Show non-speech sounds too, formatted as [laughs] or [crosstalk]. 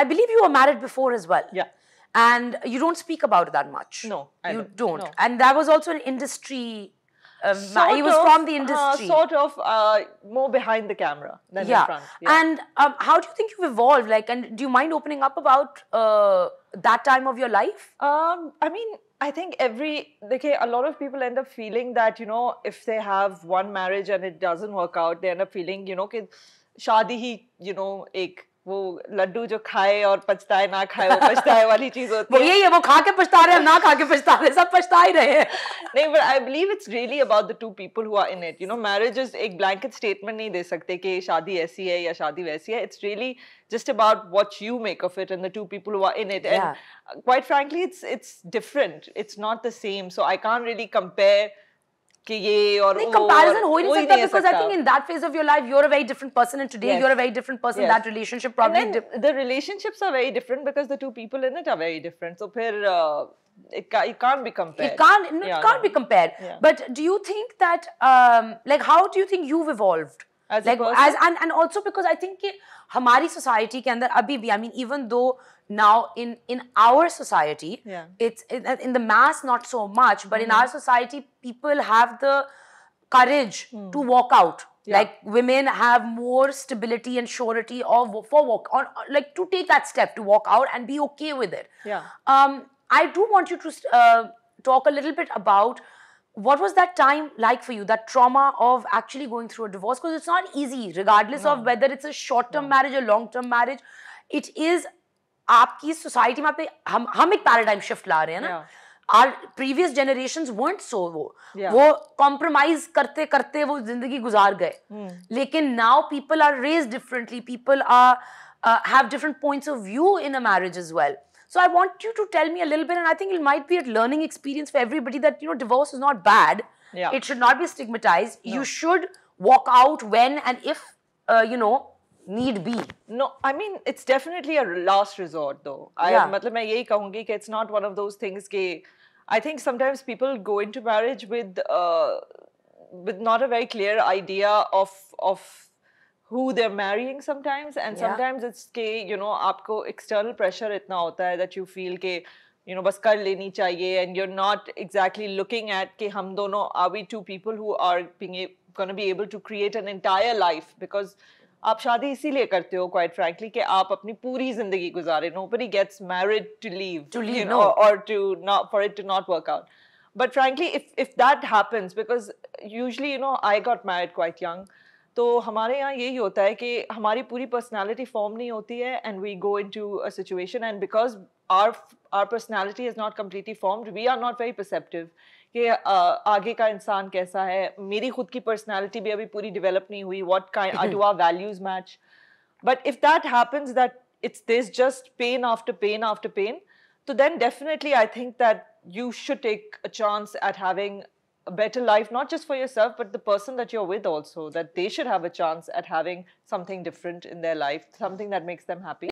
I believe you were married before as well. Yeah. And you don't speak about it that much. No, I you don't. don't. No. And that was also an industry. Um, Sort he was of, from the uh, industry. sort of uh, more behind the camera than yeah. in front. Yeah. And um, how do you think you've evolved? Like, and do you mind opening up about uh, that time of your life? Um, I mean, I think every okay, a lot of people end up feeling that you know if they have one marriage and it doesn't work out, they end up feeling you know कि शादी ही you know एक वो लड्डू जो खाए और पछताए ना खाए वो पछताए वाली चीज़ [laughs] होती है। यही है वो खा के पछता रहे हैं ना खा के पछता रहे सब पछता ही रहे हैं। [laughs] नहीं but I believe it's really about the two people who are in it you know marriage is एक ब्लैंकेट स्टेटमेंट नहीं दे सकते कि शादी ऐसी है या शादी वैसी है। It's really just about what you make of it and the two people who are in it and quite frankly it's it's different it's not the same so I can't really compare कि ये और नहीं वो comparison और हो ही नहीं हो सकता नहीं because I सकता. think in that phase of your life you're a very different person and today Yes. you're a very different person. Yes. That relationship And probably then dip- the relationships are very different because the two people in it are very different. So फिर uh, it, ca- it can't be compared. it can't no, Yeah, it can't no. be compared. Yeah. But do you think that um, like how do you think you've evolved? as like as and, and also because i think ki hamari society can that abhi bhi i mean even though now in in our society yeah. it's in, in the mass not so much but mm. in mm-hmm. our society people have the courage mm. to walk out yeah. like women have more stability and surety of for walk on like to take that step to walk out and be okay with it yeah um i do want you to uh, talk a little bit about what was that time like for you, that trauma of actually going through a divorce? Because it's not easy, regardless of whether it's a short-term marriage or long-term marriage. It is आपकी society में आप हम हम एक paradigm shift ला रहे हैं ना Yeah. our previous generations weren't so वो Yeah. वो compromise करते करते वो जिंदगी गुजार गए लेकिन now people are raised differently people are uh, have different points of view in a marriage as well so I want you to tell me a little bit, and I think it might be a learning experience for everybody that you know divorce is not bad. Yeah. It should not be stigmatized. You should walk out when and if uh, you know need be. No, I mean it's definitely a last resort though. I Yeah. मतलब मैं यही कहूँगी कि it's not one of those things कि I think sometimes people go into marriage with uh, with not a very clear idea of of who they're marrying sometimes and Yeah. sometimes it's कि you know आपको external pressure इतना होता है that you feel कि you know बस कर लेनी चाहिए and you're not exactly looking at कि हम दोनों are we two people who are being going to be able to create an entire life because आप शादी इसीलिए करते हो quite frankly कि आप अपनी पूरी जिंदगी गुजारे nobody gets married to leave To leave, you know, no. or to not for it to not work out but frankly if if that happens because usually you know I got married quite young तो हमारे यहाँ यही होता है कि हमारी पूरी personality form नहीं होती है and we go into a situation and because our our personality is not completely formed we are not very perceptive कि आगे का इंसान कैसा है मेरी खुद की पर्सनैलिटी भी अभी पूरी डेवलप नहीं हुई what kind do our values match but if that happens that it's there's just pain after pain after pain so then definitely i think that you should take a chance at having a better life not just for yourself but the person that you're with also that they should have a chance at having something different in their life something that makes them happy